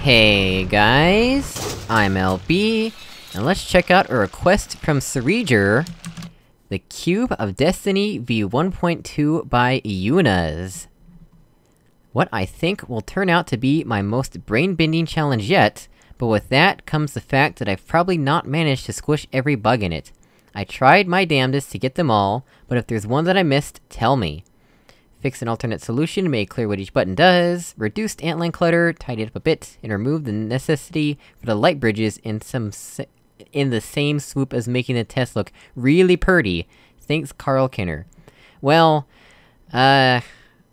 Hey guys, I'm LB, and let's check out a request from Cereger, the Cube of Destiny v1.2 by Yunas. What I think will turn out to be my most brain-bending challenge yet, but with that comes the fact that I've probably not managed to squish every bug in it. I tried my damnedest to get them all, but if there's one that I missed, tell me. Fix an alternate solution to make clear what each button does, reduced antline clutter, tidy it up a bit, and remove the necessity for the light bridges in some in the same swoop as making the test look really purty. Thanks, Carl Kinner. Well, uh...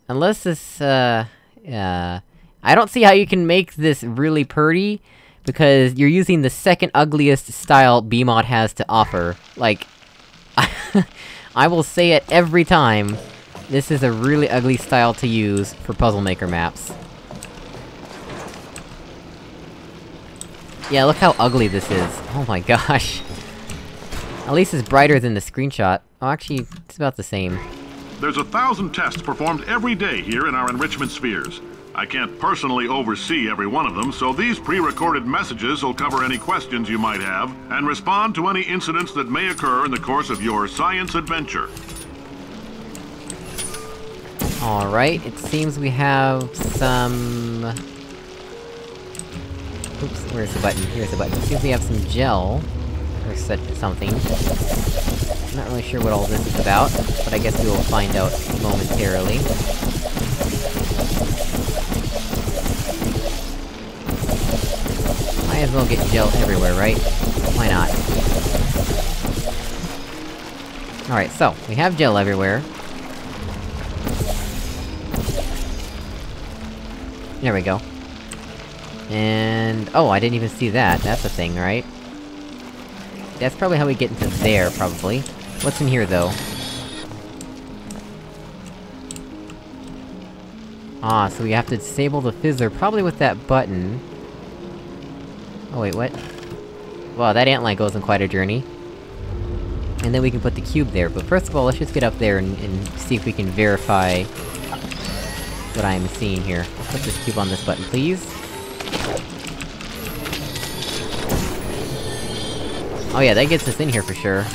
Unless this, uh... Uh... I don't see how you can make this really purty, because you're using the second ugliest style BEEmod has to offer. Like... I will say it every time, this is a really ugly style to use for Puzzle Maker maps. Yeah, look how ugly this is. Oh my gosh. At least it's brighter than the screenshot. Oh, actually, it's about the same. There's a thousand tests performed every day here in our enrichment spheres. I can't personally oversee every one of them, so these pre-recorded messages will cover any questions you might have, and respond to any incidents that may occur in the course of your science adventure. Alright, it seems we have some... Oops, where's the button? Here's the button. It seems we have some gel. Or something. I'm not really sure what all this is about, but I guess we will find out momentarily. Might as well get gel everywhere, right? Why not? Alright, so, we have gel everywhere. There we go. And... Oh, I didn't even see that. That's a thing, right? That's probably how we get into there, probably. What's in here, though? Ah, so we have to disable the fizzler, probably with that button. Oh wait, what? Wow, that antline goes on quite a journey. And then we can put the cube there, but first of all, let's just get up there and, and see if we can verify what I am seeing here. Put this cube on this button, please. Oh yeah, that gets us in here for sure.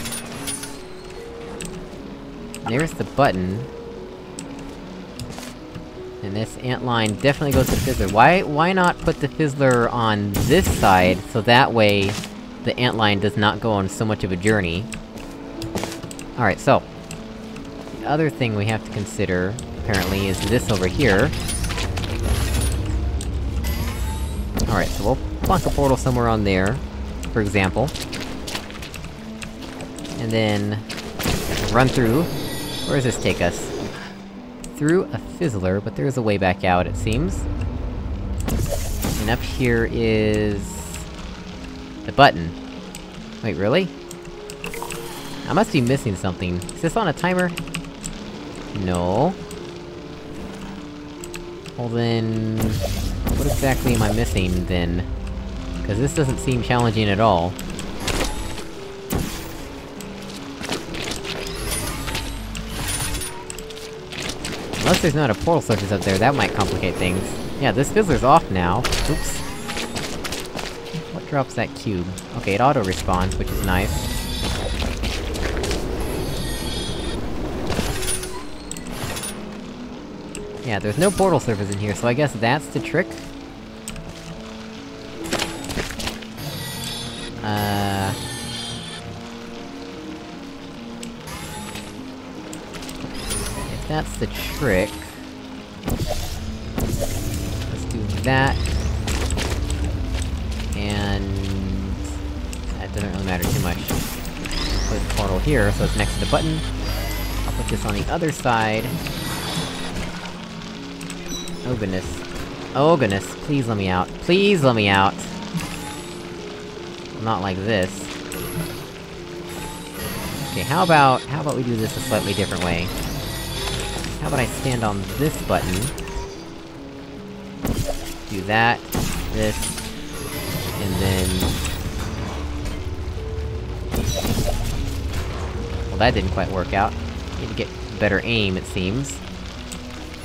There's the button. And this ant line definitely goes to the fizzler. Why- why not put the fizzler on this side, so that way the ant line does not go on so much of a journey? Alright, so... The other thing we have to consider apparently, is this over here. Alright, so we'll plunk a portal somewhere on there, for example. And then... run through. Where does this take us? Through a fizzler, but there's a way back out, it seems. And up here is... the button. Wait, really? I must be missing something. Is this on a timer? No. Well then... What exactly am I missing, then? Because this doesn't seem challenging at all. Unless there's not a portal surface up there, that might complicate things. Yeah, this fizzler's off now. Oops. What drops that cube? Okay, it auto-respawns, which is nice. Yeah, there's no portal surface in here, so I guess that's the trick? Uh... If that's the trick... Let's do that... And... That doesn't really matter too much. Put the portal here, so it's next to the button. I'll put this on the other side. Oh goodness. Oh goodness, please let me out. Please let me out! Not like this. Okay, how about- how about we do this a slightly different way? How about I stand on this button? Do that, this, and then... Well, that didn't quite work out. Need to get better aim, it seems.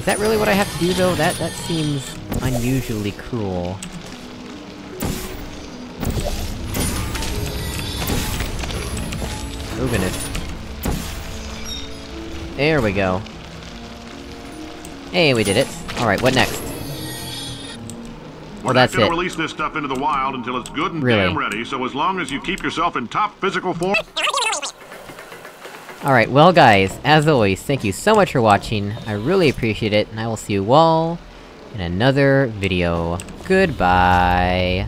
Is that really what I have to do, though? That- that seems... unusually cruel. Moving it. There we go. Hey, we did it. Alright, what next? Well, We're that's not gonna it. release this stuff into the wild until it's good and really? damn ready, so as long as you keep yourself in top physical form- Alright, well guys, as always, thank you so much for watching, I really appreciate it, and I will see you all in another video. Goodbye!